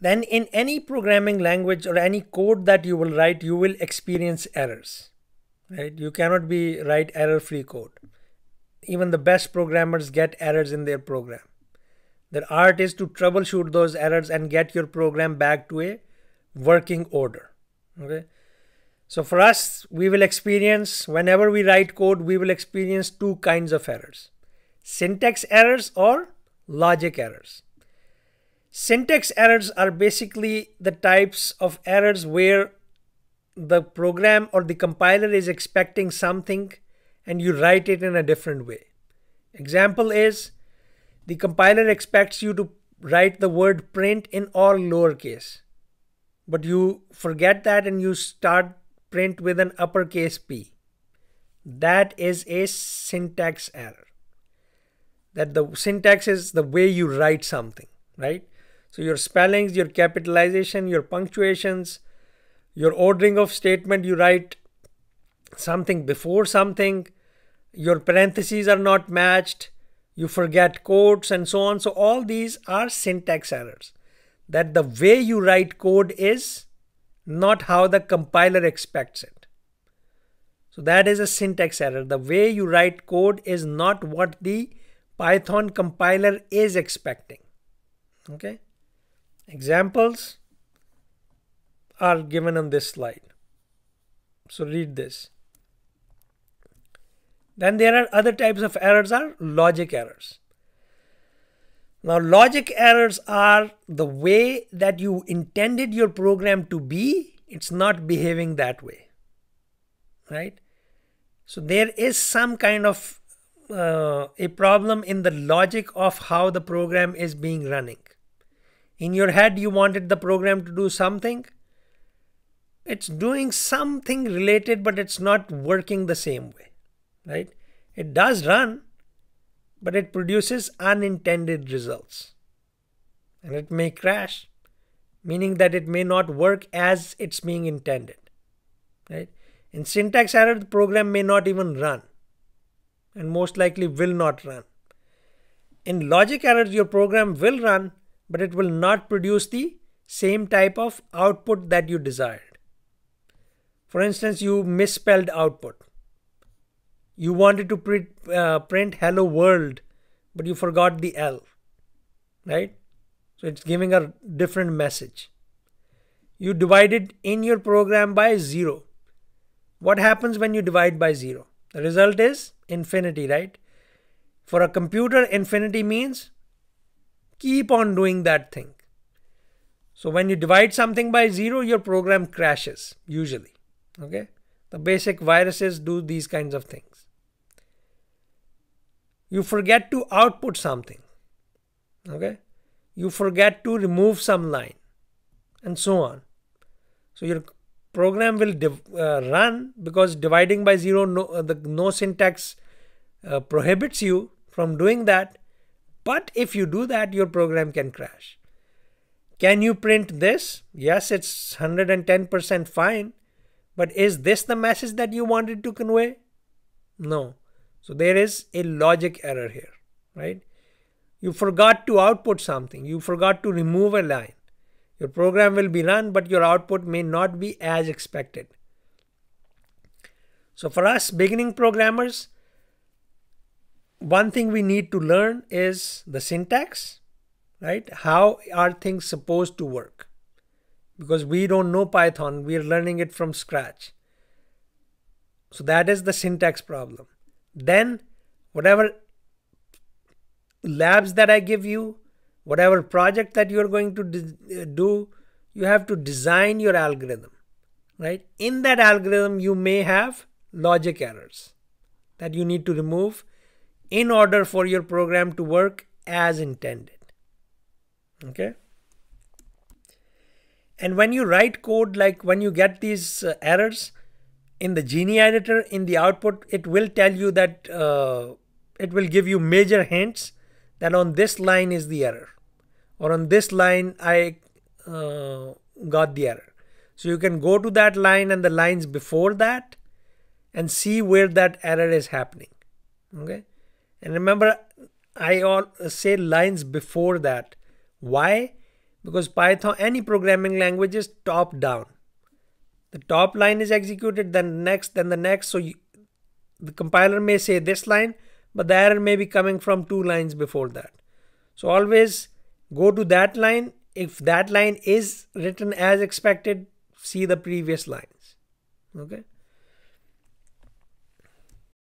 then in any programming language or any code that you will write, you will experience errors, right? You cannot be write error-free code. Even the best programmers get errors in their program. The art is to troubleshoot those errors and get your program back to a working order. Okay. So for us, we will experience, whenever we write code, we will experience two kinds of errors. Syntax errors or logic errors. Syntax errors are basically the types of errors where the program or the compiler is expecting something and you write it in a different way. Example is the compiler expects you to write the word print in all lowercase, but you forget that and you start print with an uppercase P. That is a syntax error. That the syntax is the way you write something, right? So your spellings, your capitalization, your punctuations, your ordering of statement, you write something before something, your parentheses are not matched, you forget quotes and so on. So all these are syntax errors. That the way you write code is not how the compiler expects it. So that is a syntax error. The way you write code is not what the Python compiler is expecting. Okay. Examples are given on this slide. So read this. Then there are other types of errors are logic errors. Now logic errors are the way that you intended your program to be, it's not behaving that way, right? So there is some kind of uh, a problem in the logic of how the program is being running. In your head, you wanted the program to do something. It's doing something related, but it's not working the same way, right? It does run, but it produces unintended results. And it may crash, meaning that it may not work as it's being intended, right? In syntax error, the program may not even run and most likely will not run. In logic errors, your program will run, but it will not produce the same type of output that you desired. For instance, you misspelled output. You wanted to print, uh, print hello world, but you forgot the L, right? So it's giving a different message. You divided in your program by zero. What happens when you divide by zero? The result is infinity, right? For a computer, infinity means keep on doing that thing. So when you divide something by zero, your program crashes, usually. Okay? The basic viruses do these kinds of things. You forget to output something. Okay? You forget to remove some line and so on. So your program will uh, run because dividing by zero, no, uh, the no syntax uh, prohibits you from doing that but if you do that, your program can crash. Can you print this? Yes, it's 110% fine. But is this the message that you wanted to convey? No. So there is a logic error here, right? You forgot to output something. You forgot to remove a line. Your program will be run, but your output may not be as expected. So for us beginning programmers, one thing we need to learn is the syntax, right? How are things supposed to work? Because we don't know Python, we are learning it from scratch. So that is the syntax problem. Then, whatever labs that I give you, whatever project that you're going to uh, do, you have to design your algorithm, right? In that algorithm, you may have logic errors that you need to remove in order for your program to work as intended. Okay. And when you write code, like when you get these uh, errors in the Geany editor, in the output, it will tell you that uh, it will give you major hints that on this line is the error, or on this line I uh, got the error. So you can go to that line and the lines before that and see where that error is happening. Okay. And remember, I all say lines before that. Why? because Python, any programming language is top down. The top line is executed, then next, then the next. So you, the compiler may say this line, but the error may be coming from two lines before that. So always go to that line. If that line is written as expected, see the previous lines. Okay.